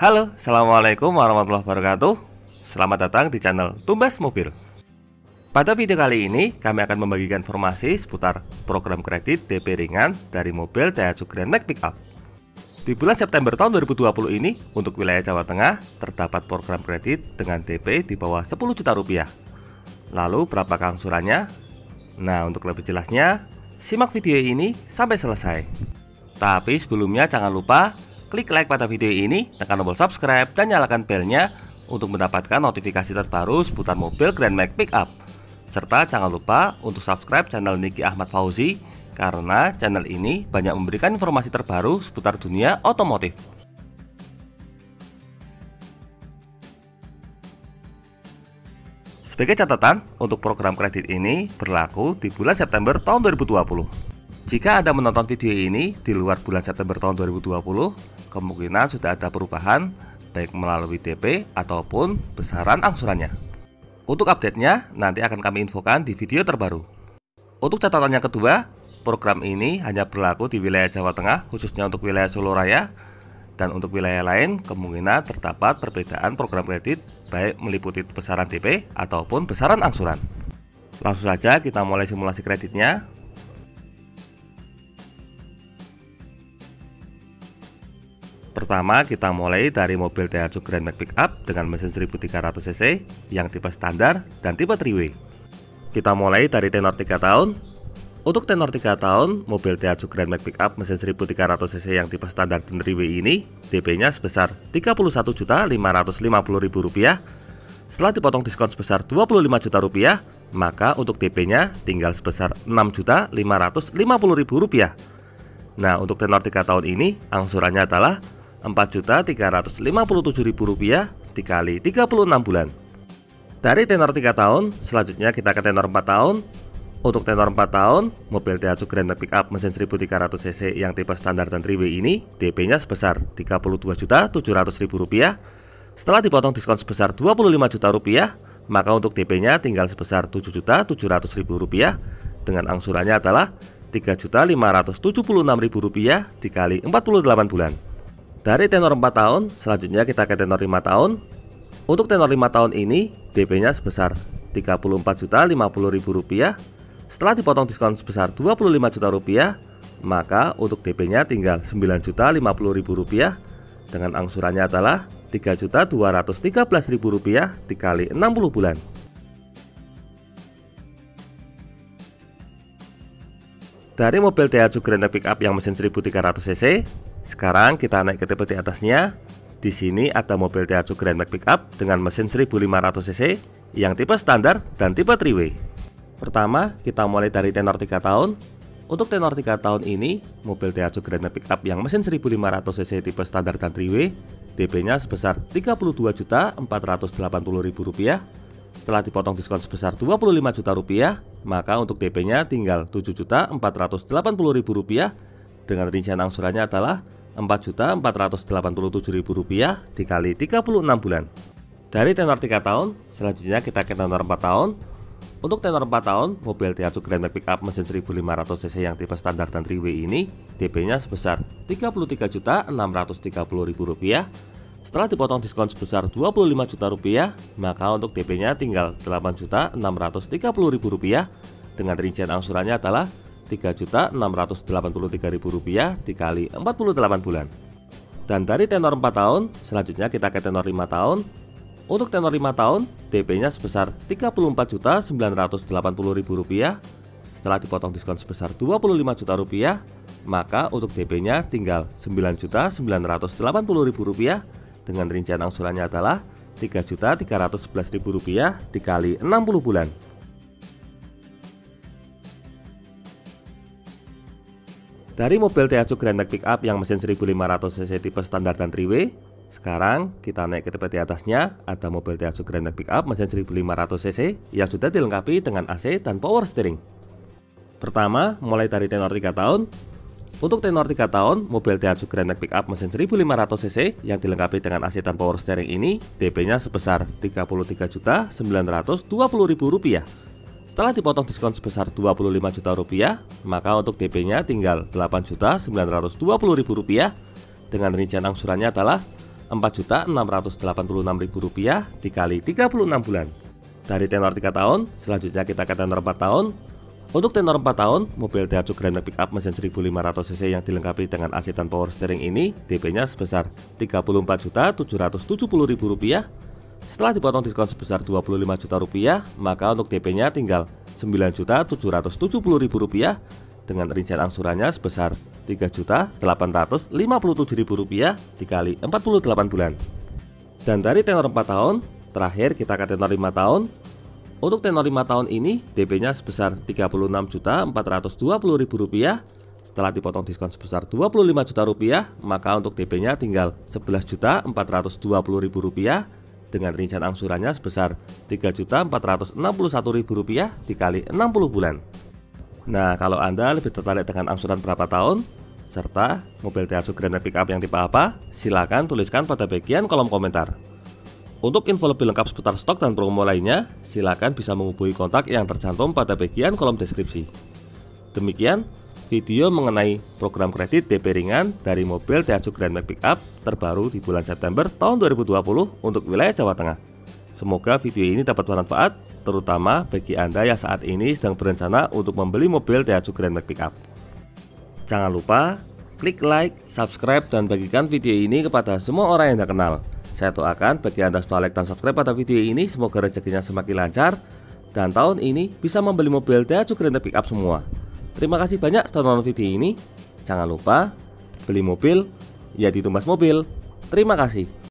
Halo, Assalamualaikum warahmatullahi wabarakatuh. Selamat datang di channel Tumbas Mobil. Pada video kali ini, kami akan membagikan informasi seputar program kredit DP ringan dari mobil Daihatsu Grand Max Pickup. Di bulan September tahun 2020 ini, untuk wilayah Jawa Tengah, terdapat program kredit dengan DP di bawah 10 juta rupiah. Lalu, berapa angsurannya? Nah, untuk lebih jelasnya, simak video ini sampai selesai. Tapi sebelumnya jangan lupa Klik like pada video ini, tekan tombol subscribe, dan nyalakan belnya untuk mendapatkan notifikasi terbaru seputar mobil Grand Max Pickup. Serta jangan lupa untuk subscribe channel Niki Ahmad Fauzi karena channel ini banyak memberikan informasi terbaru seputar dunia otomotif. Sebagai catatan, untuk program kredit ini berlaku di bulan September tahun 2020. Jika Anda menonton video ini di luar bulan September tahun 2020, kemungkinan sudah ada perubahan baik melalui DP ataupun besaran angsurannya. Untuk update-nya nanti akan kami infokan di video terbaru. Untuk catatan yang kedua, program ini hanya berlaku di wilayah Jawa Tengah khususnya untuk wilayah Solo Raya dan untuk wilayah lain kemungkinan terdapat perbedaan program kredit baik meliputi besaran DP ataupun besaran angsuran. Langsung saja kita mulai simulasi kreditnya. Pertama, kita mulai dari mobil Daihatsu Grand Max Pickup dengan mesin 1300cc yang tipe standar dan tipe 3 Kita mulai dari tenor 3 tahun. Untuk tenor 3 tahun, mobil Daihatsu Grand Max Pickup mesin 1300cc yang tipe standar dan 3 ini DP-nya sebesar Rp31.550.000. Setelah dipotong diskon sebesar Rp25 juta rupiah, maka untuk DP-nya tinggal sebesar Rp6.550.000. Nah, untuk tenor 3 tahun ini angsurannya adalah Rp4.357.000 dikali 36 bulan. Dari tenor 3 tahun, selanjutnya kita ke tenor 4 tahun. Untuk tenor 4 tahun, mobil Daihatsu Grand Pickup mesin 1300cc yang tipe standar dan 3W ini DP-nya sebesar Rp32.700.000. Setelah dipotong diskon sebesar Rp25 juta rupiah, maka untuk DP-nya tinggal sebesar Rp7.700.000 dengan angsurannya adalah Rp3.576.000 dikali 48 bulan. Dari tenor 4 tahun, selanjutnya kita ke tenor 5 tahun. Untuk tenor 5 tahun ini, DP-nya sebesar Rp34.050.000. Setelah dipotong diskon sebesar Rp25 juta rupiah, maka untuk DP-nya tinggal Rp9.050.000 dengan angsurannya adalah Rp3.213.000 dikali 60 bulan. Dari mobil Daihatsu Grand Pickup yang mesin 1300cc, sekarang kita naik ke tipe di atasnya. Di sini ada mobil Daihatsu Grand Max Pickup dengan mesin 1500cc yang tipe standar dan tipe 3 Pertama, kita mulai dari tenor 3 tahun. Untuk tenor 3 tahun ini, mobil Daihatsu Grand Max Pickup yang mesin 1500cc tipe standar dan 3 DP-nya sebesar Rp32.480.000. Setelah dipotong diskon sebesar Rp25 juta rupiah, maka untuk DP-nya tinggal Rp7.480.000 dengan rincian angsurannya adalah Rp4.487.000 dikali 36 bulan. Dari tenor 3 tahun, selanjutnya kita ke tenor 4 tahun. Untuk tenor 4 tahun, mobil Daihatsu Grand Max Pickup mesin 1500cc yang tipe standar dan 3W ini DP-nya sebesar Rp33.630.000. Setelah dipotong diskon sebesar Rp25 juta rupiah, maka untuk DP-nya tinggal Rp8.630.000 dengan rincian angsurannya adalah Rp3.683.000 dikali 48 bulan. Dan dari tenor 4 tahun, selanjutnya kita ke tenor 5 tahun. Untuk tenor 5 tahun, DP-nya sebesar Rp34.980.000. Setelah dipotong diskon sebesar Rp25 juta rupiah, maka untuk DP-nya tinggal Rp9.980.000 dengan rincian angsurannya adalah Rp3.311.000 dikali 60 bulan. Dari mobil Daihatsu Grand Max Pickup yang mesin 1500cc tipe standar dan 3W, sekarang kita naik ke tipe di atasnya, ada mobil Daihatsu Grand Max Pickup mesin 1500cc yang sudah dilengkapi dengan AC dan power steering. Pertama, mulai dari tenor 3 tahun. Untuk tenor 3 tahun, mobil Daihatsu Grand Max Pickup mesin 1500cc yang dilengkapi dengan AC dan power steering ini DP-nya sebesar Rp33.920.000 setelah dipotong diskon sebesar 25 juta rupiah, maka untuk DP-nya tinggal 8 juta 920 ribu rupiah dengan rincian angsurannya adalah Rp4.686.000 dikali 36 bulan. Dari tenor 3 tahun, selanjutnya kita ke tenor 4 tahun. Untuk tenor 4 tahun, mobil Daihatsu Grand Pickup mesin 1500cc yang dilengkapi dengan AC dan power steering ini DP-nya sebesar Rp34.770.000. Setelah dipotong diskon sebesar Rp25 juta rupiah, maka untuk DP-nya tinggal Rp9.770.000 dengan rincian angsurannya sebesar Rp3.857.000 dikali 48 bulan. Dan dari tenor 4 tahun, terakhir kita ke tenor 5 tahun. Untuk tenor 5 tahun ini DP-nya sebesar Rp36.420.000 setelah dipotong diskon sebesar Rp25 juta rupiah, maka untuk DP-nya tinggal Rp11.420.000 dengan rincian angsurannya sebesar Rp3.461.000 dikali 60 bulan. Nah, kalau Anda lebih tertarik dengan angsuran berapa tahun, serta mobil Daihatsu Grand Pickup yang tipe apa, silakan tuliskan pada bagian kolom komentar. Untuk info lebih lengkap seputar stok dan promo lainnya, silakan bisa menghubungi kontak yang tercantum pada bagian kolom deskripsi. Demikian video mengenai program kredit DP ringan dari mobil Daihatsu Grand Max Pickup terbaru di bulan September tahun 2020 untuk wilayah Jawa Tengah. Semoga video ini dapat bermanfaat terutama bagi Anda yang saat ini sedang berencana untuk membeli mobil Daihatsu Grand Max Pickup. Jangan lupa klik like, subscribe, dan bagikan video ini kepada semua orang yang Anda kenal. Saya doakan bagi Anda setelah like dan subscribe pada video ini semoga rezekinya semakin lancar dan tahun ini bisa membeli mobil Daihatsu Grand Max Pickup semua. Terima kasih banyak nonton video ini. Jangan lupa beli mobil ya di Tumbas Mobil. Terima kasih.